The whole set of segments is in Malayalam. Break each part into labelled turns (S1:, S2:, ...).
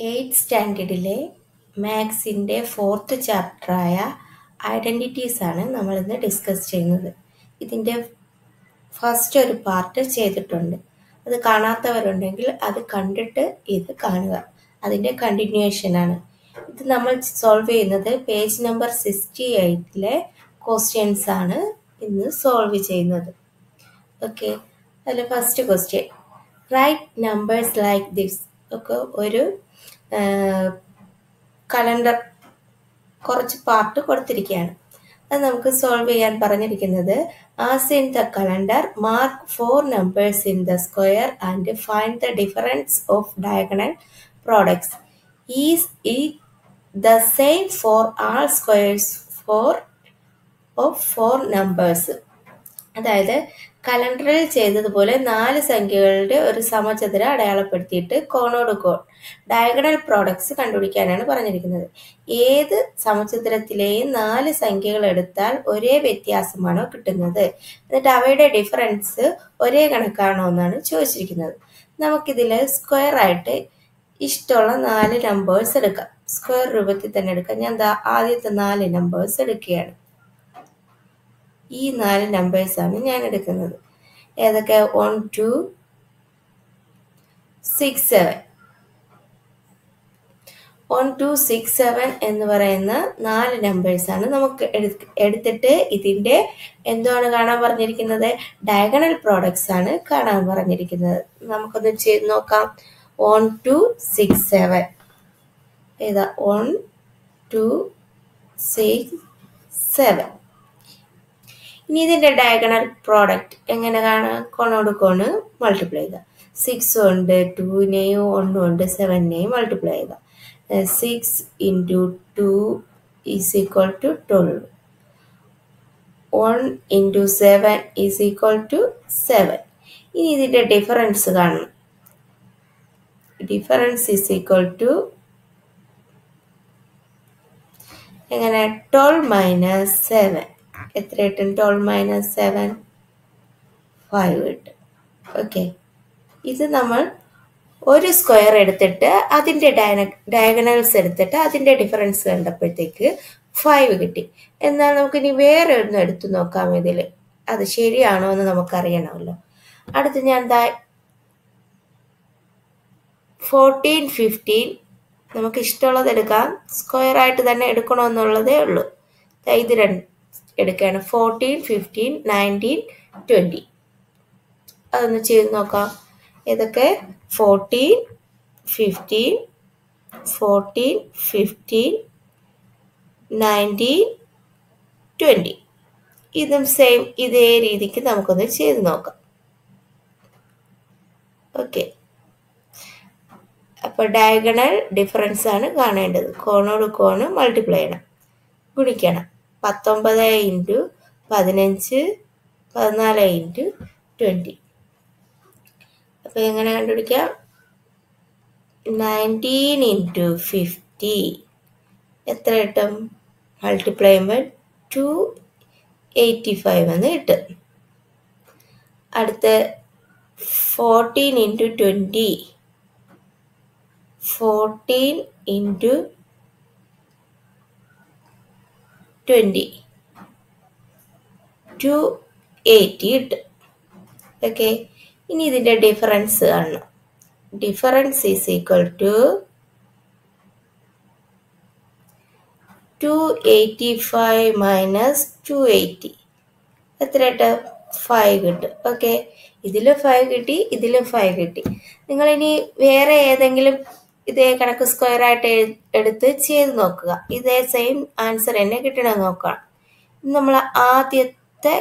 S1: എയ്ത്ത് സ്റ്റാൻഡേർഡിലെ മാത്സിന്റെ ഫോർത്ത് ചാപ്റ്ററായ ഐഡന്റിറ്റീസ് ആണ് നമ്മളിന്ന് ഡിസ്കസ് ചെയ്യുന്നത്. ഇതിന്റെ ഫസ്റ്റ് ഒരു പാർട്ട് ചെയ്തിട്ടുണ്ട്. അത് കാണാത്തവരുണ്ടെങ്കിൽ അത് കണ്ടിട്ട് ഇത് കാണുക. അതിന്റെ കണ്ടിന്യൂവേഷനാണ് ഇത് നമ്മൾ സോൾവ് ചെയ്യുന്നത് പേജ് നമ്പർ സിക്സ്റ്റി എയ്റ്റിലെ ക്വസ്റ്റ്യൻസ് ആണ് ഇന്ന് സോൾവ് ചെയ്യുന്നത്. ഓക്കെ അതിൽ first question. Right numbers like this. Okay ഒരു കലണ്ടർ കുറച്ച് പാർട്ട് കൊടുത്തിരിക്കുകയാണ്. അത് നമുക്ക് സോൾവ് ചെയ്യാൻ പറഞ്ഞിരിക്കുന്നത് as in the calendar mark four numbers in the square and find the difference of diagonal products is ഈ the same for all squares four of four numbers അതായത് കലണ്ടറിൽ ചെയ്തതുപോലെ നാല് സംഖ്യകളുടെ ഒരു സമചതുര അടയാളപ്പെടുത്തിയിട്ട് കോണോട് കോൺ ഡയഗണൽ പ്രോഡക്ട്സ് കണ്ടുപിടിക്കാനാണ് പറഞ്ഞിരിക്കുന്നത്. ഏത് സമചതുരത്തിലെയും നാല് സംഖ്യകൾ എടുത്താൽ ഒരേ വ്യത്യാസമാണോ കിട്ടുന്നത്? എന്നിട്ട് അവയുടെ ഡിഫറൻസ് ഒരേ കണക്കാണോ എന്നാണ് ചോദിച്ചിരിക്കുന്നത്. നമുക്കിതിൽ സ്ക്വയർ ആയിട്ട് ഇഷ്ടമുള്ള നാല് നമ്പേഴ്സ് എടുക്കാം. സ്ക്വയർ രൂപത്തിൽ തന്നെ എടുക്കാം. ഞാൻ ആദ്യത്തെ നാല് നമ്പേഴ്സ് എടുക്കുകയാണ്. ഈ നാല് നമ്പേഴ്സാണ് ഞാൻ എടുക്കുന്നത്. ഏതൊക്കെ? One two six seven one two six seven എന്ന് പറയുന്ന നാല് നമ്പേഴ്സാണ് നമുക്ക് എടുത്തിട്ട് ഇതിന്റെ എന്താണ് കാണാൻ പറഞ്ഞിരിക്കുന്നത്? ഡയഗണൽ പ്രോഡക്ട്സ് ആണ് കാണാൻ പറഞ്ഞിരിക്കുന്നത്. നമുക്കൊന്ന് ചെയ്ത് നോക്കാം. വൺ ടു സിക്സ് സെവൻ ഏതാ? വൺ ടു സിക്സ് സെവൻ ഇനി ഇതിന്റെ ഡയഗണൽ പ്രോഡക്റ്റ് എങ്ങനെ കാണാം? കോണോട് കോണ് മൾട്ടിപ്ലൈ ചെയ്യുക. സിക്സ് ഉണ്ട് ടൂവിനെയും ഒന്നും ഉണ്ട് സെവനെയും മൾട്ടിപ്ലൈ ചെയ്യുക. Six into two is equal to twelve one into seven is equal to seven ഇനി ഇതിന്റെ ഡിഫറൻസ് കാണണം. ഡിഫറൻസ് ഈസ് ഈക്വൽ ടു എങ്ങനെ? ട്വൽവ് മൈനസ് സെവൻ എത്ര കിട്ടും ട്വൽവ് മൈനസ് സെവൻ ഫൈവ് കിട്ടും ഓക്കെ ഇത് നമ്മൾ ഒരു സ്ക്വയർ എടുത്തിട്ട് അതിന്റെ ഡയന ഡയഗണൽസ് എടുത്തിട്ട് അതിന്റെ ഡിഫറൻസ് കണ്ടപ്പോഴത്തേക്ക് ഫൈവ് കിട്ടി. എന്നാൽ നമുക്ക് ഇനി വേറെ ഒന്നും എടുത്തു നോക്കാം ഇതിൽ. അത് ശരിയാണോ എന്ന് നമുക്കറിയണമല്ലോ. അടുത്ത് ഞാൻ എന്താ ഫോർട്ടീൻ ഫിഫ്റ്റീൻ നമുക്ക് ഇഷ്ടമുള്ളത് എടുക്കാം. സ്ക്വയർ ആയിട്ട് തന്നെ എടുക്കണമെന്നുള്ളതേ ഉള്ളൂ. ഇത് രണ്ട്. എടുക്കുകയാണ്. ഫോർട്ടീൻ ഫിഫ്റ്റീൻ നയന്റീൻ ട്വന്റി അതൊന്ന് ചെയ്ത് നോക്കാം. ഇതൊക്കെ fourteen fifteen fourteen fifteen nineteen twenty ഇതും സെയിം ഇതേ രീതിക്ക് നമുക്കൊന്ന് ചെയ്ത് നോക്കാം. ഓക്കെ അപ്പോൾ ഡയഗണൽ ഡിഫറൻസ് ആണ് കാണേണ്ടത്. കോണോട് കോണ് മൾട്ടിപ്ലൈ ചെയ്യണം. ഗുണിക്കണം. പത്തൊമ്പത് ഇന്റു പതിനഞ്ച് പതിനാല് ഇന്റു ട്വന്റി. അപ്പോൾ എങ്ങനെ കണ്ടുപിടിക്കാം? Nineteen into fifty. എത്ര കിട്ടും? മൾട്ടിപ്ലൈ ചെയ്യുമ്പോൾ ടു എയ്റ്റി ഫൈവ് എന്ന് കിട്ടും. അടുത്ത fourteen into twenty. Fourteen into twenty two eighty കിട്ടും ഓക്കെ ഇനി ഇതിന്റെ ഡിഫറൻസ് കാണണം. Difference is equal to two eighty five minus two eighty എത്ര കിട്ടും. ഫൈവ് കിട്ടും ഓക്കെ ഇതിൽ ഫൈവ് കിട്ടി ഇതിലും ഫൈവ് കിട്ടി. നിങ്ങളിനി വേറെ ഏതെങ്കിലും ഇതേ കണക്ക് സ്ക്വയർ ആയിട്ട് എടുത്ത് ചെയ്ത് നോക്കുക. ഇതേ സെയിം ആൻസർ തന്നെ കിട്ടണമെന്ന് നോക്കണം നമ്മൾ ആദ്യത്തെ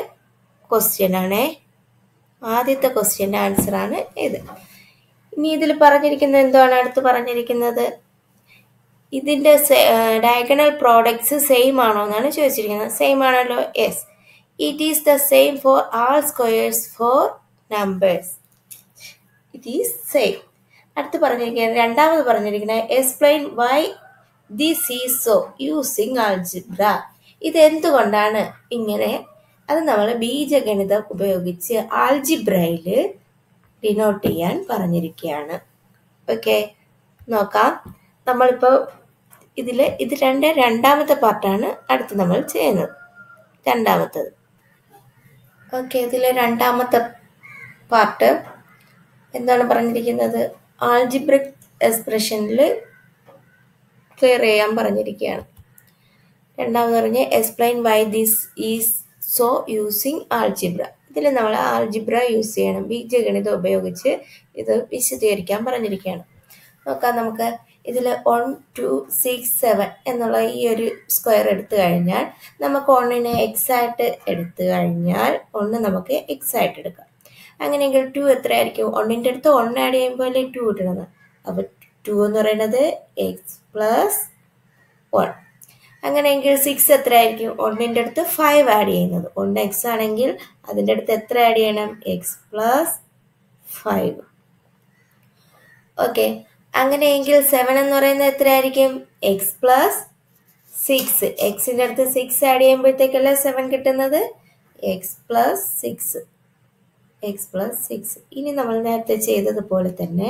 S1: ക്വസ്റ്റ്യൻ ആണേ. ആദ്യത്തെ ക്വസ്റ്റ്യന്റെ ആൻസർ ആണ് ഇത്. ഇനി ഇതിൽ പറഞ്ഞിരിക്കുന്നത് എന്താണ് അടുത്ത് പറഞ്ഞിരിക്കുന്നത്? ഇതിന്റെ ഡയഗണൽ പ്രോഡക്ട്സ് സെയിം ആണോ എന്നാണ് ചോദിച്ചിരിക്കുന്നത്. സെയിം ആണല്ലോ yes it is the same for all squares four numbers it is same അടുത്ത് പറഞ്ഞിരിക്കുന്നത് രണ്ടാമത് പറഞ്ഞിരിക്കുന്നത് explain why this is so using algebra ഇതെന്തുകൊണ്ടാണ് ഇങ്ങനെ? അത് നമ്മൾ ബീജഗണിതം ഉപയോഗിച്ച് ആൾജിബ്രയിൽ ഡിനോട്ട് ചെയ്യാൻ പറഞ്ഞിരിക്കുകയാണ്. ഓക്കെ നോക്കാം. നമ്മളിപ്പോൾ ഇതിൽ ഇത് രണ്ട് രണ്ടാമത്തെ പാർട്ടാണ് അടുത്ത് നമ്മൾ ചെയ്യുന്നത്. രണ്ടാമത്തത്. ഓക്കെ ഇതിലെ രണ്ടാമത്തെ പാർട്ട് എന്താണ് പറഞ്ഞിരിക്കുന്നത്? ആൾജിബ്രിക് എക്സ്പ്രഷനിൽ ക്ലിയർ ചെയ്യാൻ പറഞ്ഞിരിക്കുകയാണ്. രണ്ടാമത് പറഞ്ഞ് explain why this is so using algebra ഇതിൽ നമ്മൾ ആൾജിബ്ര യൂസ് ചെയ്യണം. ബീജഗണിതം ഉപയോഗിച്ച് ഇത് വിശദീകരിക്കാൻ പറഞ്ഞിരിക്കുകയാണ്. നോക്കാം നമുക്ക് ഇതിൽ വൺ ടു സിക്സ് സെവൻ എന്നുള്ള ഈ ഒരു സ്ക്വയർ എടുത്തു കഴിഞ്ഞാൽ നമുക്ക് ഒണ്ണിനെ എക്സ് ആയിട്ട് എടുത്തു കഴിഞ്ഞാൽ ഒന്ന് നമുക്ക് എക്സ് ആയിട്ട് എടുക്കാം. അങ്ങനെയെങ്കിൽ ടു എത്രയായിരിക്കും? ഒന്നിന്റെ അടുത്ത് ഒന്ന് ആഡ് ചെയ്യുമ്പോൾ അല്ലേ ടു കിട്ടണത് അപ്പോൾ ടു എന്ന് പറയുന്നത് എക്സ് പ്ലസ് വൺ അങ്ങനെയെങ്കിൽ സിക്സ് എത്രയായിരിക്കും? ഒന്നിന്റെ അടുത്ത് ഫൈവ് ആഡ് ചെയ്യുന്നത്. ഒന്ന് എക്സ് ആണെങ്കിൽ അതിന്റെ അടുത്ത് എത്ര ആഡ് ചെയ്യണം? എക്സ് പ്ലസ് ഫൈവ് ഓക്കെ അങ്ങനെയെങ്കിൽ സെവൻ എന്ന് പറയുന്നത് എത്രയായിരിക്കും? എക്സ് പ്ലസ് സിക്സ് എക്സിന്റെ അടുത്ത് സിക്സ് ആഡ് ചെയ്യുമ്പോഴത്തേക്കല്ലേ സെവൻ കിട്ടുന്നത്? X plus six x plus six ഇനി നമ്മൾ നേരത്തെ ചെയ്തതുപോലെ തന്നെ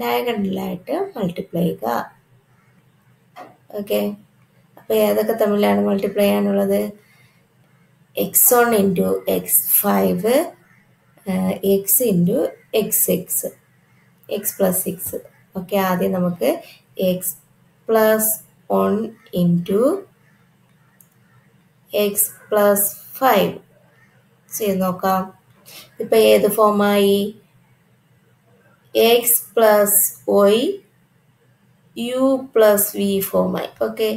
S1: ഡയഗണലായിട്ട് മൾട്ടിപ്ലൈ ചെയ്യുക. ഓക്കെ അപ്പോൾ ഏതൊക്കെ തമ്മിലാണ് മൾട്ടിപ്ലൈ ചെയ്യാനുള്ളത്? X one into x five x into x six x plus six okay ആദ്യം നമുക്ക് x plus one into x plus five ചെയ്ത് നോക്കാം. ഇപ്പം ഏത് ഫോമായി x plus y u plus v ഫോമായി okay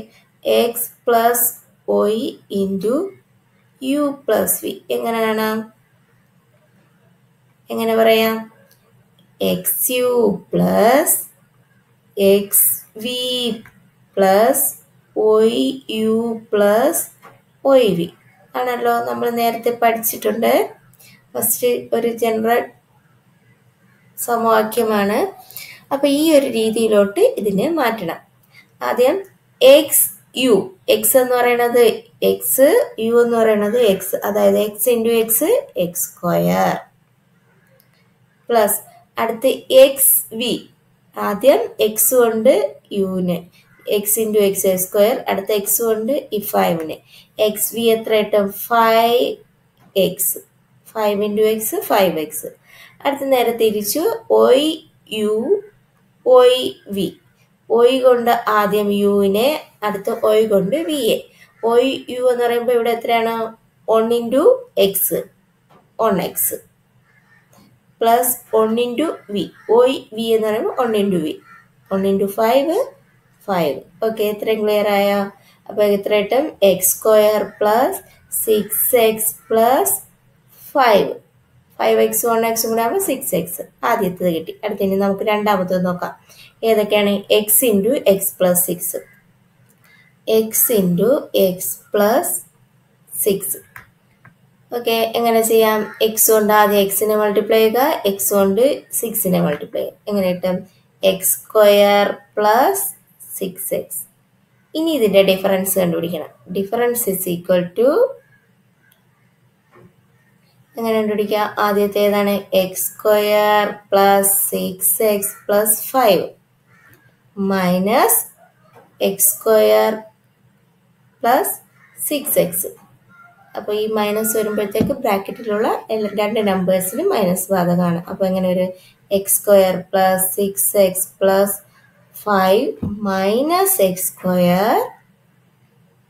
S1: x plus y into u plus v എങ്ങനെ കാണാം? എങ്ങനെ പറയാം? X u plus x v plus y u plus y v ആണല്ലോ. നമ്മൾ നേരത്തെ പഠിച്ചിട്ടുണ്ട്. ഫസ്റ്റ് ഒരു ജനറൽ സമവാക്യമാണ്. അപ്പോൾ ഈ ഒരു രീതിയിലോട്ട് ഇതിനെ മാറ്റണം. ആദ്യം എക്സ് യു എക്സ് എന്ന് പറയുന്നത് എക്സ് യു എന്ന് പറയുന്നത് എക്സ് അതായത് x into x x square plus അടുത്ത് എക്സ് വി ആദ്യം എക്സ് കൊണ്ട് യുവിന് എക്സ് ഇന്റു എക്സ് സ്ക്വയർ അടുത്ത എക്സ് കൊണ്ട് ഈ ഫൈവിന് എക്സ് വി എത്ര കിട്ടും five x five into x five x അടുത്ത നേരെ തിരിച്ചു ഒയ് യു ഒയ് വി ഒയ് കൊണ്ട് ആദ്യം യുവിനെ അടുത്ത ഒയ് കൊണ്ട് വി എ ഒയ് യു എന്ന് പറയുമ്പോൾ ഇവിടെ എത്രയാണ്? One into x one x plus one into v y v എന്ന് പറയുമ്പോൾ one into v one into five five okay എത്രയും ക്ലിയർ ആയോ? അപ്പോൾ എത്ര കിട്ടും x square plus six x plus five five x one എക്സും കൂടെ ആകുമ്പോൾ സിക്സ് എക്സ് ആദ്യത്തേത് കിട്ടി. അടുത്തതിന് നമുക്ക് രണ്ടാമത്തേത് നോക്കാം. ഏതൊക്കെയാണ്? X into x plus six x into x plus six okay എങ്ങനെ ചെയ്യാം? എക്സ് കൊണ്ട് ആദ്യം എക്സിനെ മൾട്ടിപ്ലൈ ചെയ്യുക. എക്സ് കൊണ്ട് സിക്സിനെ മൾട്ടിപ്ലൈ ചെയ്യുക. എങ്ങനെ കിട്ടും? X square plus six x ഇനി ഇതിന്റെ ഡിഫറൻസ് കണ്ടുപിടിക്കണം. ഡിഫറൻസ് ഇസ് ഈക്വൽ ടു എങ്ങനെ കണ്ടുപിടിക്കുക. ആദ്യത്തെ ഏതാണ്? X square plus six x plus five minus x square plus six x അപ്പോൾ ഈ മൈനസ് വരുമ്പോഴത്തേക്ക് ബ്രാക്കറ്റിലുള്ള രണ്ട് നമ്പേഴ്സിന് മൈനസ് ബാധകമാണ്. അപ്പോൾ എങ്ങനെ ഒരു x square plus six x plus five minus x square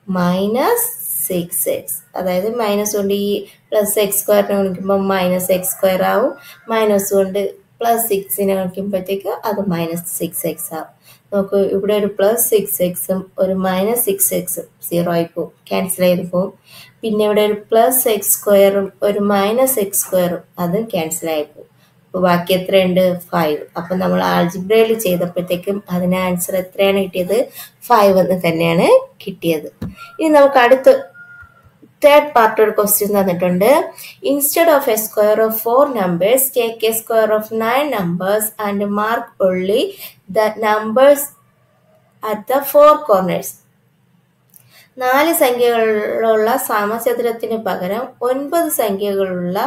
S1: minus six x അതായത് മൈനസ് കൊണ്ട് ഈ പ്ലസ് എക്സ് സ്ക്വയറിനെ ഗുണിക്കുമ്പോൾ മൈനസ് എക്സ് സ്ക്വയർ ആവും. മൈനസ് കൊണ്ട് പ്ലസ് സിക്സിനെ ഗുണിക്കുമ്പോഴത്തേക്ക് അത് മൈനസ് സിക്സ് എക്സ് ആവും. നോക്കൂ ഇവിടെ ഒരു പ്ലസ് സിക്സ് എക്സും ഒരു മൈനസ് സിക്സ് എക്സും സീറോ ആയി പോവും. ക്യാൻസൽ ചെയ്ത് പോവും. പിന്നെ ഇവിടെ ഒരു പ്ലസ് എക്സ് സ്ക്വയറും ഒരു മൈനസ് എക്സ് സ്ക്വയറും അതും ക്യാൻസൽ ആയി പോവും. അപ്പോൾ ബാക്കി എത്രയുണ്ട്? ഫൈവ് അപ്പം നമ്മൾ ആൾജിബ്രയിൽ ചെയ്തപ്പോഴത്തേക്കും അതിന് ആൻസർ എത്രയാണ് കിട്ടിയത്? ഫൈവ് എന്ന് തന്നെയാണ് കിട്ടിയത്. ഇനി നമുക്ക് അടുത്ത തേർഡ് പാർട്ട് ഒരു ക്വസ്റ്റ്യൻ തന്നിട്ടുണ്ട്. Instead of a square of four numbers take a square of nine numbers and mark only the numbers at the four corners നാല് സംഖ്യകളുള്ള സമചതുരത്തിന് പകരം ഒൻപത് സംഖ്യകളുള്ള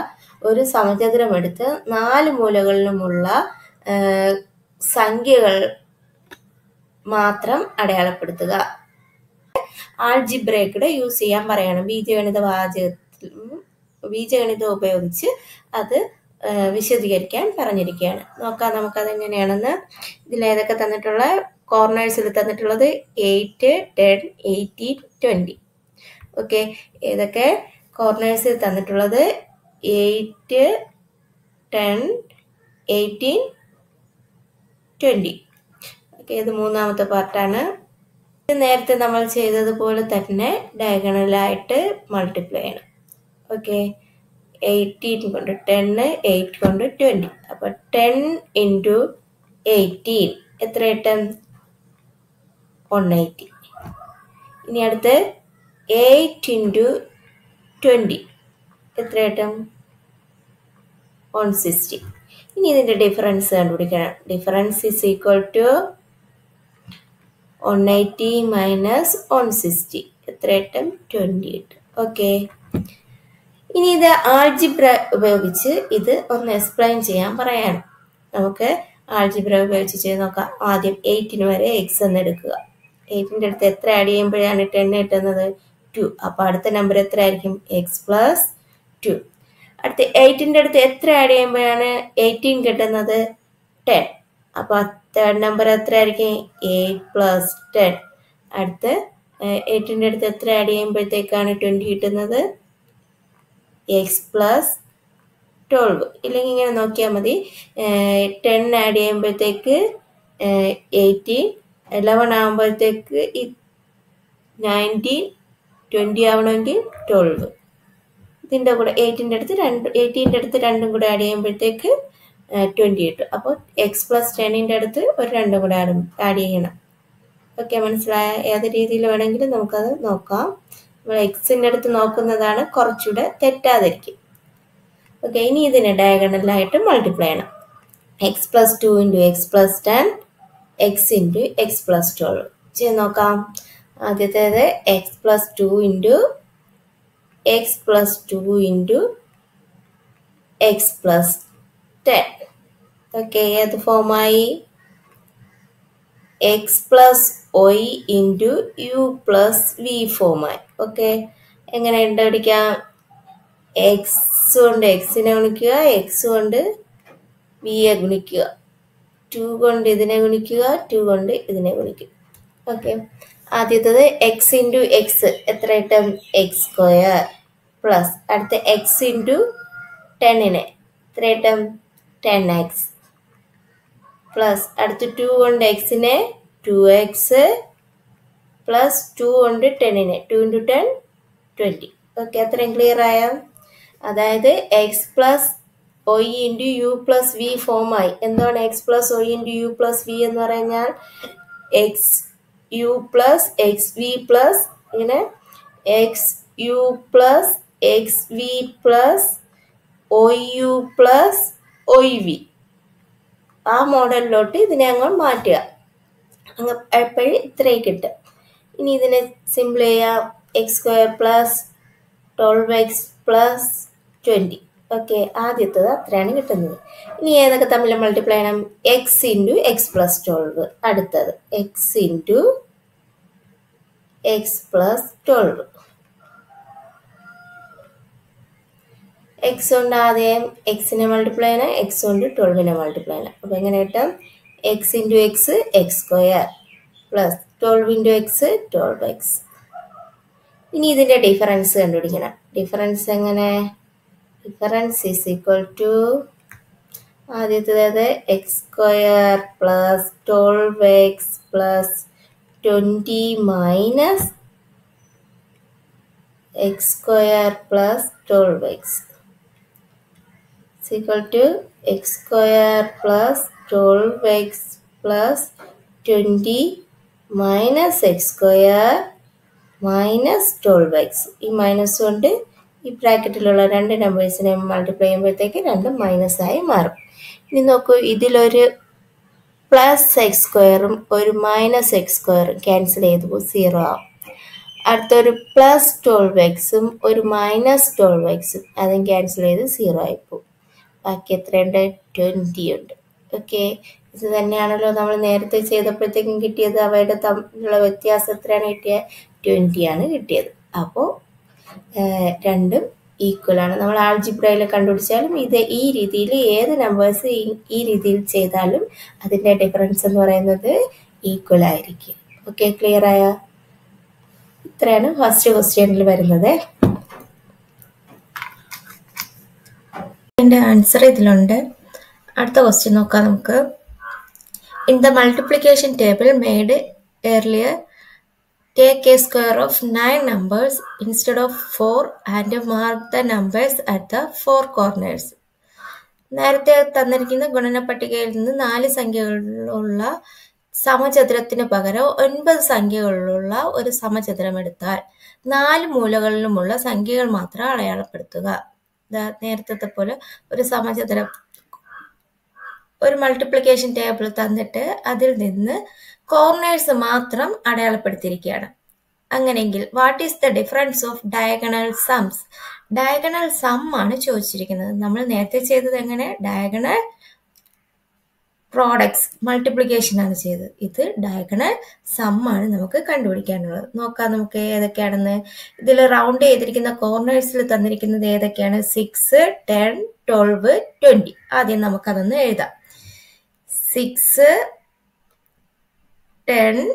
S1: ഒരു സമചതുരം എടുത്ത് നാല് മൂലകളിലുമുള്ള സംഖ്യകൾ മാത്രം അടയാളപ്പെടുത്തുക. ആൾജിബ്രേക്കൂടെ യൂസ് ചെയ്യാൻ പറയണം. ബീജഗണിത വാചകത്തിൽ ബീജഗണിതം ഉപയോഗിച്ച് അത് വിശദീകരിക്കാൻ പറഞ്ഞിരിക്കുകയാണ്. നോക്കാം നമുക്കത് എങ്ങനെയാണെന്ന് ഇതിൽ ഏതൊക്കെ തന്നിട്ടുള്ള? കോർണേഴ്സിൽ തന്നിട്ടുള്ളത് eight ten eighteen twenty okay. ഏതൊക്കെ? കോർണേഴ്സിൽ തന്നിട്ടുള്ളത് eight ten eighteen twenty okay ഇത് മൂന്നാമത്തെ പാർട്ടാണ്. നേരത്തെ നമ്മൾ ചെയ്തതുപോലെ തന്നെ ഡയഗണലായിട്ട് മൾട്ടിപ്ലൈ ചെയ്യണം. ഓക്കെ എയ്റ്റീൻ കൊണ്ട് ടെന്ന് എയ്റ്റ് കൊണ്ട് ട്വന്റി അപ്പോൾ ടെൻ ഇന്റു എയ്റ്റീൻ എത്ര കിട്ടും വൺ എയ്റ്റി ഇനി അടുത്ത് എയ്റ്റ് ഇന്റു ട്വന്റി എത്ര കിട്ടും വൺ സിക്സ്റ്റി ഇനി ഇതിന്റെ ഡിഫറൻസ് കണ്ടുപിടിക്കണം. Difference is equal to one eighty minus one sixty എത്ര കിട്ടും ട്വന്റി കിട്ടും ഓക്കെ. ഇനി ഇത് ആൾജിബ്ര ഉപയോഗിച്ച് ഇത് ഒന്ന് എക്സ്പ്ലെയിൻ ചെയ്യാൻ പറയാണ്. നമുക്ക് ആൾജിബ്ര ഉപയോഗിച്ച് ചെയ്ത് നോക്കാം. ആദ്യം എയ്റ്റിന് വരെ എക്സ് എന്ന് എടുക്കുക. എയ്റ്റിന്റെ അടുത്ത് എത്ര ആഡ് ചെയ്യുമ്പോഴാണ് ടെൻ കിട്ടുന്നത്? ടു. അപ്പോൾ അടുത്ത നമ്പർ എത്ര ആയിരിക്കും എക്സ് പ്ലസ് ടു അടുത്ത് എയ്റ്റിന്റെ അടുത്ത് എത്ര ആഡ് ചെയ്യുമ്പോഴാണ് എയ്റ്റീൻ കിട്ടുന്നത്? ടെൻ. അപ്പോൾ തേർഡ് നമ്പർ എത്ര ആയിരിക്കും എയ്റ്റ് പ്ലസ് ടെൻ അടുത്ത് എയ്റ്റിന്റെ അടുത്ത് എത്ര ആഡ് ചെയ്യുമ്പോഴത്തേക്കാണ് ട്വന്റി കിട്ടുന്നത്? എക്സ് പ്ലസ് ട്വൽവ് ഇല്ലെങ്കിൽ ഇങ്ങനെ നോക്കിയാൽ മതി. ടെൻ ആഡ് ചെയ്യുമ്പോഴത്തേക്ക് എയ്റ്റീൻ എലവൻ ആകുമ്പോഴത്തേക്ക് നയന്റീൻ ട്വന്റി ആവണമെങ്കിൽ ട്വൽവ് ഇതിന്റെ കൂടെ എയ്റ്റിന്റെ അടുത്ത് രണ്ട് എയ്റ്റീന്റെ അടുത്ത് രണ്ടും കൂടെ ആഡ് ചെയ്യുമ്പോഴത്തേക്ക് ട്വന്റി കിട്ടും അപ്പോൾ എക്സ് പ്ലസ് ടെന്നിന്റെ അടുത്ത് ഒരു രണ്ടും കൂടെ ആഡ് ആഡ് ചെയ്യണം. ഓക്കെ മനസ്സിലായ? ഏത് രീതിയിൽ വേണമെങ്കിലും നമുക്കത് നോക്കാം. നമ്മൾ എക്സിന്റെ അടുത്ത് നോക്കുന്നതാണ് കുറച്ചുകൂടെ തെറ്റാതിരിക്കും. ഓക്കെ ഇനി ഇതിനെ ഡയഗണലായിട്ട് മൾട്ടിപ്ലൈ ചെയ്യണം. X plus two into x plus ten x into x plus twelve ചെയ്ത് നോക്കാം. ആദ്യത്തേത് x plus two into x plus two into x plus ten okay ഏത് ഫോമായി x plus y into u plus v ഫോമായി okay എങ്ങനെ കണ്ടുപിടിക്കാം എക്സ് കൊണ്ട് എക്സിനെ ഗുണിക്കുക എക്സ് കൊണ്ട് വിയെ ഗുണിക്കുക. ടു കൊണ്ട് ഇതിനെ ഗുണിക്കുക ടു കൊണ്ട് ഇതിനെ ഗുണിക്കുക. ഓക്കെ ആദ്യത്തത് എക്സ് ഇന്റു എക്സ് എത്ര കിട്ടും എക്സ് സ്ക്വയർ പ്ലസ് അടുത്ത എക്സ് ഇന്റു ടെന്നിനെ എത്ര കിട്ടും ടെൻ എക്സ് പ്ലസ് അടുത്ത് ടു കൊണ്ട് എക്സിനെ ടു എക്സ് പ്ലസ് ടു കൊണ്ട് ടെന്നിനെ two into ten twenty okay അത്രയും ക്ലിയർ ആയാൽ അതായത് x plus y into u plus v ഫോമായി എന്താണ് x plus y into u plus v എന്ന് പറഞ്ഞാൽ? X u plus x v plus ഇങ്ങനെ x u plus x v plus y u plus y v ആ മോഡലിലോട്ട് ഇതിനെ അങ്ങ് മാറ്റുക. അങ്ങ് എപ്പോഴും ഇത്രയും കിട്ടും ഇനി ഇതിനെ സിമ്പിൾ ചെയ്യാം. X square plus twelve x plus twenty okay ആദ്യത്തത് അത്രയാണ് കിട്ടുന്നത്. ഇനി ഏതൊക്കെ തമ്മിൽ മൾട്ടിപ്ലൈ ചെയ്യണം? X into x plus twelve അടുത്തത് x into x plus twelve x കൊണ്ട് ആദ്യം എക്സിനെ മൾട്ടിപ്ലൈ ചെയ്യണം എക്സ് കൊണ്ട് ട്വൽവിനെ മൾട്ടിപ്ലൈ ചെയ്യണം. അപ്പോൾ എങ്ങനെ കിട്ടും? X into x x square plus twelve into x twelve x ഇനി ഇതിന്റെ ഡിഫറൻസ് കണ്ടുപിടിക്കണം. ഡിഫറൻസ് എങ്ങനെ? ഡിഫറൻസ് ഈസ് ഈക്വൽ ടു ആദ്യത്തേത് x square plus twelve x plus twenty minus x square plus twelve x equal to x square plus 12x plus 20 minus x square minus twelve x ഈ മൈനസ് കൊണ്ട് ഈ ബ്രാക്കറ്റിലുള്ള രണ്ട് നമ്പേഴ്സിനെ മൾട്ടിപ്ലൈ ചെയ്യുമ്പോഴത്തേക്ക് രണ്ടും മൈനസ് ആയി മാറും. ഇനി നോക്കൂ ഇതിലൊരു പ്ലസ് എക്സ് സ്ക്വയറും ഒരു മൈനസ് എക്സ് സ്ക്വയറും ക്യാൻസൽ ചെയ്ത് സീറോ ആവും. അടുത്തൊരു പ്ലസ് ട്വൽവ് എക്സും ഒരു മൈനസ് ട്വൽവ് എക്സും അതും ക്യാൻസൽ ചെയ്ത് സീറോ ആയിപ്പോവും ബാക്കി എത്രയുണ്ട് ട്വന്റി ഉണ്ട് ഓക്കെ ഇത് തന്നെയാണല്ലോ നമ്മൾ നേരത്തെ ചെയ്തപ്പോഴത്തേക്കും കിട്ടിയത്. അവയുടെ തമ്മിലുള്ള വ്യത്യാസം എത്രയാണ് കിട്ടിയത്? ട്വന്റി ആണ് കിട്ടിയത് അപ്പോൾ രണ്ടും ഈക്വൽ ആണ്. നമ്മൾ ആൾജിബ്രയിൽ കണ്ടുപിടിച്ചാലും ഇത് ഈ രീതിയിൽ ഏത് നമ്പേഴ്സ് ഈ രീതിയിൽ ചെയ്താലും അതിന്റെ ഡിഫറൻസ് എന്ന് പറയുന്നത് ഈക്വൽ ആയിരിക്കും. ഓക്കെ ക്ലിയർ ആയ? ഇത്രയാണ് ഫസ്റ്റ് ക്വസ്റ്റ്യനിൽ വരുന്നത്. ഇതിന്റെ ആൻസർ ഇതിലുണ്ട്. അടുത്ത ക്വസ്റ്റ്യൻ നോക്കാം നമുക്ക്. In the multiplication table made earlier take a square of nine numbers instead of four and mark the numbers at the four corners നേരത്തെ തന്നിരിക്കുന്ന ഗുണന പട്ടികയിൽ നിന്ന് നാല് സംഖ്യകളുള്ള സമചതുരത്തിന് പകരം ഒൻപത് സംഖ്യകളിലുള്ള ഒരു സമചതുരം എടുത്താൽ നാല് മൂലകളിലുമുള്ള സംഖ്യകൾ മാത്രം അടയാളപ്പെടുത്തുക. നേരത്തെ പോലെ ഒരു സമചതുരം ഒരു മൾട്ടിപ്ലിക്കേഷൻ ടേബിൾ തന്നിട്ട് അതിൽ നിന്ന് കോർണേഴ്സ് മാത്രം അടയാളപ്പെടുത്തിയിരിക്കുകയാണ്. അങ്ങനെയെങ്കിൽ what is the difference of diagonal sums diagonal sum ആണ് ചോദിച്ചിരിക്കുന്നത്. നമ്മൾ നേരത്തെ ചെയ്തത് എങ്ങനെ? ഡയഗണൽ പ്രോഡക്ട്സ് മൾട്ടിപ്ലിക്കേഷൻ ആണ് ചെയ്തത്. ഇത് ഡയഗണൽ സം ആണ് നമുക്ക് കണ്ടുപിടിക്കാനുള്ളത്. നോക്കാം നമുക്ക് ഏതൊക്കെയാണെന്ന്. ഇതിൽ റൗണ്ട് ചെയ്തിരിക്കുന്ന കോർണേഴ്സിൽ തന്നിരിക്കുന്നത് ഏതൊക്കെയാണ്? സിക്സ് ടെൻ ട്വൽവ് ട്വന്റി ആദ്യം നമുക്കതൊന്ന് എഴുതാം. Six ten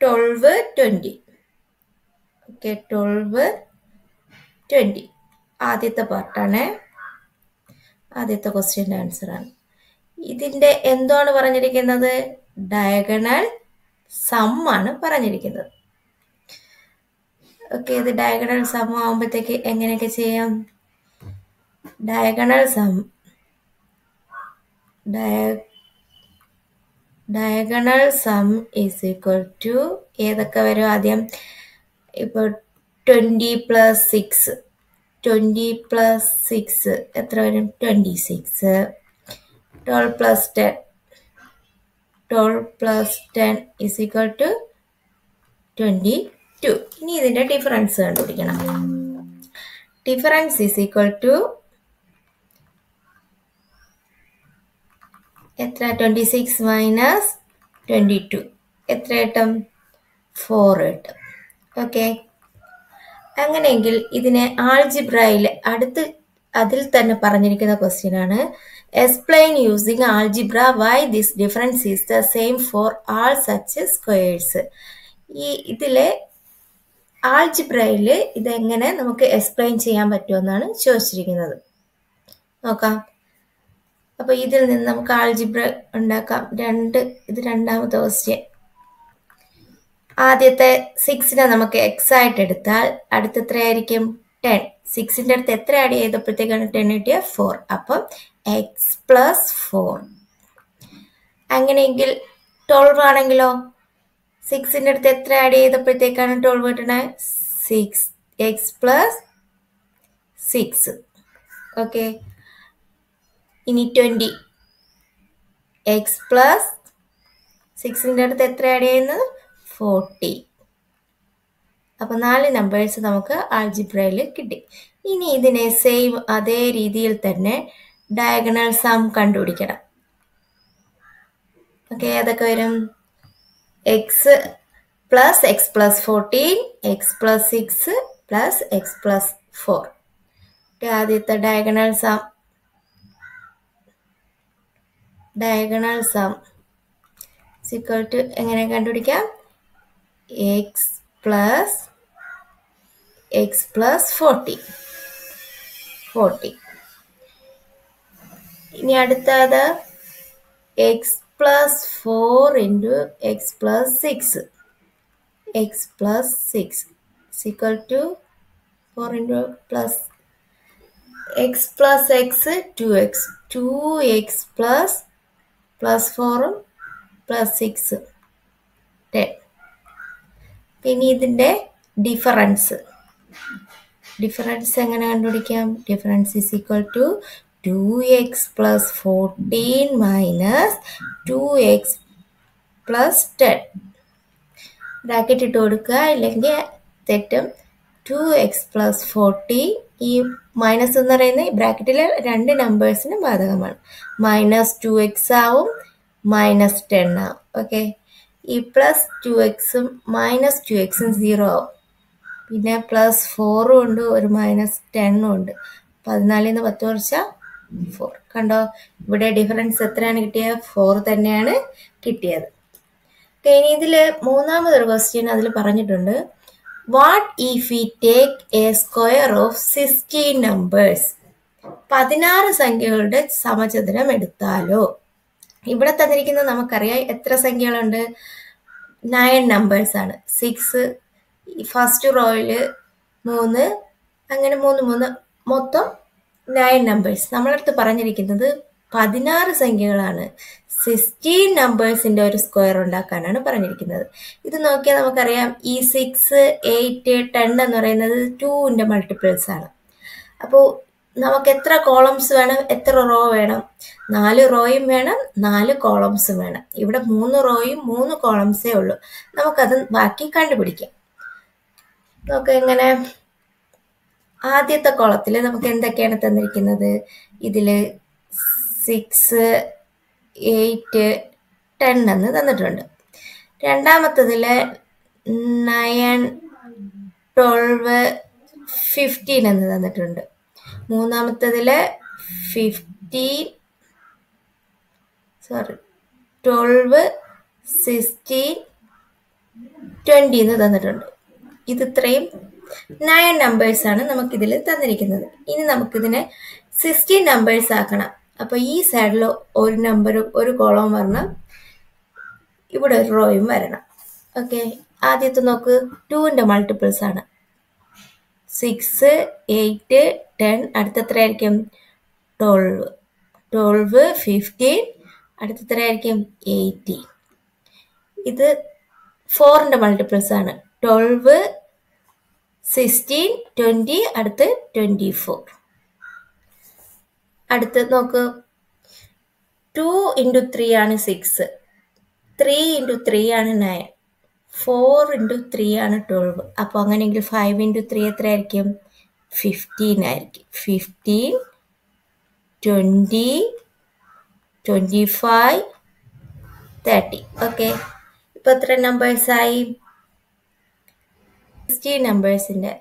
S1: twelve twenty okay twelve twenty ആദ്യത്തെ പാർട്ടാണ് ആദ്യത്തെ ക്വസ്റ്റ്യന്റെ ആൻസറാണ് ഇതിന്റെ എന്താണ് പറഞ്ഞിരിക്കുന്നത്? ഡയഗണൽ സം ആണ് പറഞ്ഞിരിക്കുന്നത്. ഓക്കെ ഇത് ഡയഗണൽ സം ആകുമ്പോഴത്തേക്ക് എങ്ങനെയൊക്കെ ചെയ്യാം? Diagonal sum dia diagonal sum is equal to ഏതൊക്കെ വരും ആദ്യം? ഇപ്പോൾ twenty plus six twenty plus six. എത്ര വരും? Twenty six. Twelve plus ten. Twelve plus ten is equal to twenty two ഇനി ഇതിന്റെ ഡിഫറൻസ് കണ്ടുപിടിക്കണം. ഡിഫറൻസ് ഇസ് ഈക്വൽ ടു എത്ര? Twenty six minus twenty two എത്ര കിട്ടും? ഫോർ കിട്ടും. ഓക്കെ അങ്ങനെയെങ്കിൽ ഇതിനെ ആൾജിബ്രയിൽ അടുത്ത് അതിൽ തന്നെ പറഞ്ഞിരിക്കുന്ന ക്വസ്റ്റ്യൻ ആണ്. Explain using algebra why this difference is the same for all such squares ഈ ഇതിലെ ആൾജിബ്രയിൽ ഇതെങ്ങനെ നമുക്ക് എക്സ്പ്ലെയിൻ ചെയ്യാൻ പറ്റുമെന്നാണ് ചോദിച്ചിരിക്കുന്നത്. നോക്കാം. അപ്പോൾ ഇതിൽ നിന്ന് നമുക്ക് ആൾജിബ്ര ഉണ്ടാക്കാം. രണ്ട് ഇത് രണ്ടാമത്തെ ക്വസ്റ്റ്യൻ ആദ്യത്തെ സിക്സിനെ നമുക്ക് എക്സ് ആയിട്ട് എടുത്താൽ അടുത്ത എത്രയായിരിക്കും? ടെൻ സിക്സിന്റെ അടുത്ത് എത്ര ആഡ് ചെയ്തപ്പോഴത്തേക്കാണ് ടെൻ കിട്ടിയ ഫോർ അപ്പം എക്സ് പ്ലസ് ഫോർ അങ്ങനെയെങ്കിൽ ട്വൽവ് ആണെങ്കിലോ? സിക്സിന്റെ അടുത്ത് എത്ര ആഡ് ചെയ്തപ്പോഴത്തേക്കാണ് ട്വൽവ് കിട്ടണേ? Six x plus six okay ഇനി ട്വന്റി എക്സ് പ്ലസ് സിക്സിന്റെ അടുത്ത് എത്ര ആഡ് ചെയ്യുന്നത്? ഫോർട്ടി. അപ്പോൾ നാല് നമ്പേഴ്സ് നമുക്ക് ആൾജിബ്രയിൽ കിട്ടി. ഇനി ഇതിനെ സെയിം അതേ രീതിയിൽ തന്നെ ഡയഗണൽ സം കണ്ടുപിടിക്കണം. ഓക്കെ അതൊക്കെ വരും. X plus x plus fourteen x plus six plus x plus four ആദ്യത്തെ diagonal sum diagonal sum is equal to എങ്ങനെ കണ്ടുപിടിക്കാം? X plus x plus forty forty ഇനി അടുത്തത് x plus four into x plus six x plus six is equal to four into plus x plus x two x two x plus plus ഫോറും പ്ലസ് സിക്സ് ടെൻ പിന്നെ ഇതിന്റെ ഡിഫറൻസ് ഡിഫറൻസ് എങ്ങനെ കണ്ടുപിടിക്കാം? Difference is equal to two x plus fourteen minus two x plus ten bracket ഇട്ട് കൊടുക്കുക. ഇല്ലെങ്കിൽ തെറ്റും. ടു എക്സ് പ്ലസ് ഫോർട്ടി ഈ മൈനസ് എന്ന് പറയുന്നത് ബ്രാക്കറ്റിലെ രണ്ട് നമ്പേഴ്സിന് ബാധകമാണ്. മൈനസ് ടു എക്സ് ആവും. മൈനസ് ടെൻ ആവും. ഓക്കെ ഈ പ്ലസ് ടു എക്സും മൈനസ് ടു എക്സും സീറോ ആവും. പിന്നെ പ്ലസ് ഫോറും ഉണ്ട് ഒരു മൈനസ് ടെണ്ണും ഉണ്ട്. പതിനാലിൽ നിന്ന് പത്ത് കുറച്ച ഫോർ കണ്ടോ? ഇവിടെ ഡിഫറൻസ് എത്രയാണ് കിട്ടിയത്? ഫോർ തന്നെയാണ് കിട്ടിയത്. ഇനി ഇതിൽ മൂന്നാമതൊരു ക്വസ്റ്റ്യൻ അതിൽ പറഞ്ഞിട്ടുണ്ട്. What if we take a square of sixteen numbers പതിനാറ് സംഖ്യകളുടെ സമചതുരം എടുത്താലോ? ഇവിടെ തന്നിരിക്കുന്നത് നമുക്കറിയാം എത്ര സംഖ്യകളുണ്ട്? നയൻ ആണ്. സിക്സ് ഫസ്റ്റ് റോയിൽ മൂന്ന് അങ്ങനെ മൂന്ന് മൂന്ന്. മൊത്തം നയൻ നമ്പേഴ്സ് നമ്മളടുത്ത് പറഞ്ഞിരിക്കുന്നത് പതിനാറ് സംഖ്യകളാണ്. സിക്സ്റ്റീൻ നമ്പേഴ്സിന്റെ ഒരു സ്ക്വയർ ഉണ്ടാക്കാനാണ് പറഞ്ഞിരിക്കുന്നത്. ഇത് നോക്കിയാൽ നമുക്കറിയാം. ഈ സിക്സ് എയ്റ്റ് ടെൻ എന്ന് പറയുന്നത് ടൂവിന്റെ മൾട്ടിപ്പിൾസ് ആണ്. അപ്പോൾ നമുക്ക് എത്ര കോളംസ് വേണം എത്ര റോ വേണം? നാല് റോയും വേണം നാല് കോളംസും വേണം. ഇവിടെ മൂന്ന് റോയും മൂന്ന് കോളംസേ ഉള്ളൂ. നമുക്കത് ബാക്കി കണ്ടുപിടിക്കാം. നമുക്ക് എങ്ങനെ? ആദ്യത്തെ കോളത്തിൽ നമുക്ക് എന്തൊക്കെയാണ് തന്നിരിക്കുന്നത്? ഇതിൽ സിക്സ് എയ്റ്റ് ടെൻ എന്ന് തന്നിട്ടുണ്ട്. രണ്ടാമത്തതിൽ നയൻ ട്വൽവ് ഫിഫ്റ്റീൻ എന്ന് തന്നിട്ടുണ്ട്. മൂന്നാമത്തതിൽ fifteen sorry twelve sixteen twenty എന്ന് തന്നിട്ടുണ്ട്. ഇത് ഇത്രയും നയൻ നമ്പേഴ്സ് ആണ് നമുക്കിതിൽ തന്നിരിക്കുന്നത്. ഇനി നമുക്കിതിനെ സിക്സ്റ്റീൻ നമ്പേഴ്സ് ആക്കണം. അപ്പോൾ ഈ സൈഡിൽ ഒരു നമ്പറും ഒരു കോളവും വരണം ഇവിടെ ഒരു റോയും വരണം. ഓക്കെ ആദ്യത്തെ നോക്ക്. ടുവിന്റെ മൾട്ടിപ്പിൾസ് ആണ്. സിക്സ് എയ്റ്റ് ടെൻ അടുത്ത എത്രയായിരിക്കും ട്വൽവ് ട്വൽവ് ഫിഫ്റ്റീൻ അടുത്ത എത്രയായിരിക്കും എയ്റ്റീൻ ഇത് ഫോറിന്റെ മൾട്ടിപ്പിൾസ് ആണ്. ട്വൽവ് സിക്സ്റ്റീൻ ട്വന്റി അടുത്ത് ട്വന്റി ഫോർ അടുത്ത് നോക്ക്. ടു ഇന്റു ത്രീ ആണ് സിക്സ് ത്രീ ഇന്റു ത്രീ ആണ് നയൻ ഫോർ ഇന്റു ത്രീ ആണ് ട്വൽവ് അപ്പോൾ അങ്ങനെയെങ്കിൽ ഫൈവ് ഇന്റു ത്രീ എത്രയായിരിക്കും? ഫിഫ്റ്റീൻ ആയിരിക്കും. Fifteen twenty twenty five thirty okay ഇപ്പോൾ എത്ര നമ്പേഴ്സായി സിക്സ്റ്റീൻ നമ്പേഴ്സിന്റെ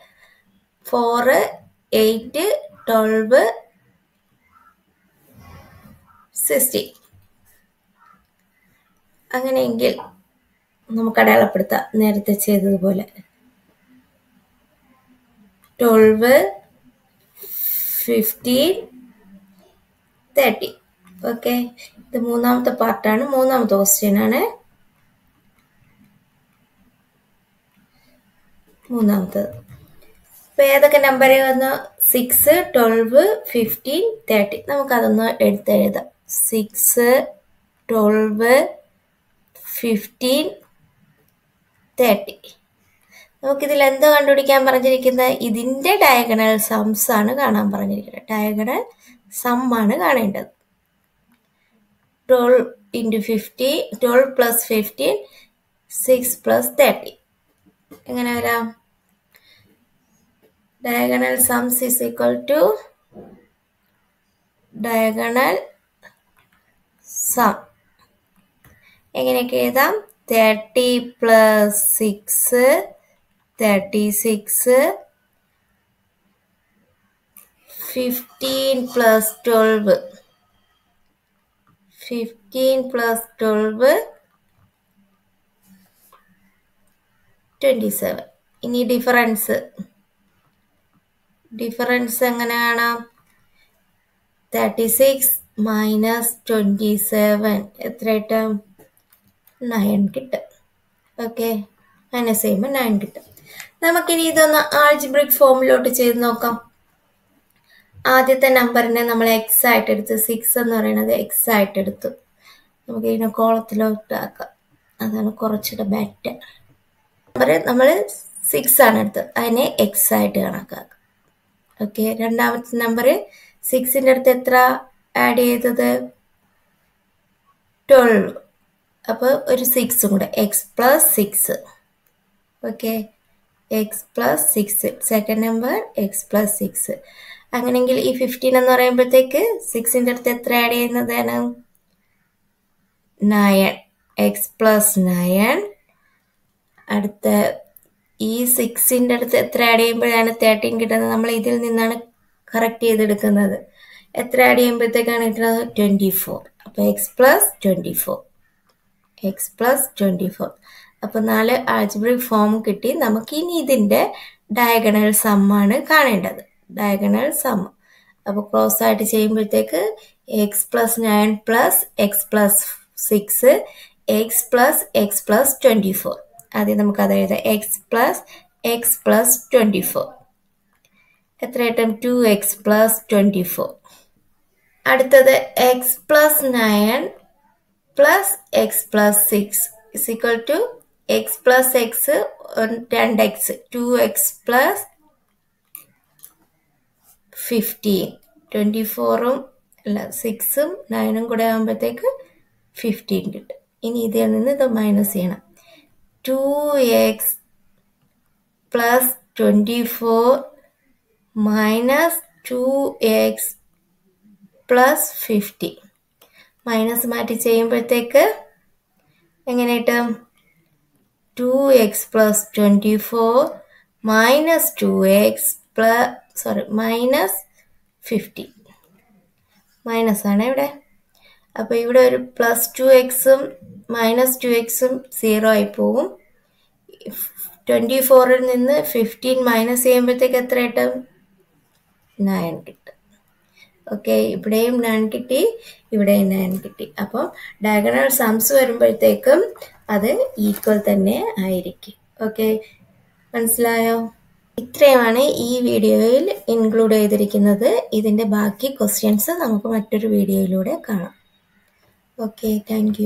S1: ഫോറ് എയ്റ്റ് ട്വൽവ് സിക്സ്റ്റി അങ്ങനെയെങ്കിൽ നമുക്ക് അടയാളപ്പെടുത്താം. നേരത്തെ ചെയ്തതുപോലെ. ട്വൽവ് ഫിഫ്റ്റീൻ തേർട്ടി ഓക്കെ ഇത് മൂന്നാമത്തെ പാർട്ടാണ് മൂന്നാമത്തെ ക്വസ്റ്റ്യൻ ആണ്. മൂന്നാമത്തത് ഇപ്പൊ ഏതൊക്കെ നമ്പർ വന്നു? സിക്സ് ട്വൽവ് ഫിഫ്റ്റീൻ തേർട്ടി നമുക്കതൊന്ന് എടുത്തെഴുതാം. സിക്സ് ട്വൽവ് ഫിഫ്റ്റീൻ തേർട്ടി നമുക്കിതിൽ എന്തോ കണ്ടുപിടിക്കാൻ പറഞ്ഞിരിക്കുന്നത്? ഇതിന്റെ ഡയഗണൽ സംസ് ആണ് കാണാൻ പറഞ്ഞിരിക്കുന്നത്. ഡയഗണൽ സം ആണ് കാണേണ്ടത്. Twelve into fifty twelve plus fifteen six plus thirty എങ്ങനെ വരാം? Diagonal sums is equal to diagonal sum എങ്ങനെയൊക്കെ എഴുതാം? Thirty plus six thirty six. Fifteen plus twelve. Fifteen plus twelve twenty seven. ഇനി ഡിഫറൻസ്. ഡിഫറൻസ് എങ്ങനെ കാണാം? Thirty six minus twenty seven. എത്ര കിട്ടും നയൻ കിട്ടും. ഓക്കെ മൈനസ് ചെയ്യുമ്പോൾ നയൻ കിട്ടും. നമുക്കിനി ഇതൊന്ന് ആൾജിബ്രിക് ഫോമിലോട്ട് ചെയ്ത് നോക്കാം. ആദ്യത്തെ നമ്പറിനെ നമ്മൾ എക്സ് ആയിട്ട് എടുത്ത് സിക്സ് എന്ന് പറയുന്നത് എക്സ് ആയിട്ട് എടുത്തു. നമുക്ക് ഇതിനെ കോളത്തിലോട്ട് ആക്കാം. അതാണ് കുറച്ചുകൂടെ ബെറ്റർ നമ്പർ നമ്മൾ സിക്സ് ആണ് എടുത്തത്. അതിനെ എക്സ് ആയിട്ട് കണക്കാക്കാം. ഓക്കെ രണ്ടാമത്തെ നമ്പർ സിക്സിന്റെ അടുത്ത് എത്ര ആഡ് ചെയ്തത്? ട്വൽവ് അപ്പോൾ ഒരു സിക്സും കൂടെ. X plus six okay x plus six second number x plus six അങ്ങനെയെങ്കിൽ ഈ ഫിഫ്റ്റീൻ എന്ന് പറയുമ്പോഴത്തേക്ക് സിക്സിന്റെ അടുത്ത് എത്ര ആഡ് ചെയ്യുന്നതാണ് നയൺ എക്സ് പ്ലസ് നയൺ അടുത്ത ഈ സിക്സിന്റെ അടുത്ത് എത്ര ആഡ് ചെയ്യുമ്പോഴാണ് തേർട്ടീൻ കിട്ടുന്നത്? നമ്മൾ ഇതിൽ നിന്നാണ് കറക്റ്റ് ചെയ്തെടുക്കുന്നത്. എത്ര ആഡ് ചെയ്യുമ്പോഴത്തേക്കാണ് കിട്ടുന്നത്? ട്വന്റി ഫോർ അപ്പോൾ x plus twenty four x plus twenty four അപ്പോൾ നാല് ആൾജിബ്രിക് ഫോം കിട്ടി. നമുക്ക് ഇനി ഇതിന്റെ ഡയഗണൽ സമ്മാണ് കാണേണ്ടത്. ഡയഗണൽ സം അപ്പോൾ ക്രോസ് ആയിട്ട് ചെയ്യുമ്പോഴത്തേക്ക് x plus nine plus x plus six x plus x plus twenty four ആദ്യം നമുക്ക് അത് എഴുതാം. X plus x plus twenty four എത്ര കിട്ടും two x plus twenty four അടുത്തത് x plus nine plus x plus six is equal to x plus x രണ്ട് x two x plus fifteen twenty ഫോറും അല്ല സിക്സും നയനും കൂടെ ആകുമ്പോഴത്തേക്ക് ഫിഫ്റ്റീൻ കിട്ടും. ഇനി ഇതിൽ നിന്ന് ഇത് മൈനസ് ചെയ്യണം. Two x plus twenty four minus two x plus fifty minus മാറ്റി ചെയ്യുമ്പോഴത്തേക്ക് എങ്ങനെ കിട്ടും two x plus twenty four minus two x plus sorry minus fifty minus ആണ് ഇവിടെ. അപ്പോൾ ഇവിടെ ഒരു പ്ലസ് ടു എക്സും മൈനസ് ടു എക്സും സീറോ ആയി പോവും. ട്വന്റി ഫോറിൽ നിന്ന് ഫിഫ്റ്റീൻ മൈനസ് ചെയ്യുമ്പോഴത്തേക്ക് എത്ര കിട്ടും നയൻ കിട്ടും. ഓക്കെ ഇവിടെയും നയൻ കിട്ടി ഇവിടെയും നയൻ കിട്ടി. അപ്പോൾ ഡയഗണൽ സംസ് വരുമ്പോഴത്തേക്കും അത് ഈക്വൽ തന്നെ ആയിരിക്കും. ഓക്കെ മനസ്സിലായോ? ഇത്രയുമാണ് ഈ വീഡിയോയിൽ ഇൻക്ലൂഡ് ചെയ്തിരിക്കുന്നത്. ഇതിന്റെ ബാക്കി ക്വസ്റ്റ്യൻസ് നമുക്ക് മറ്റൊരു വീഡിയോയിലൂടെ കാണാം. Okay thank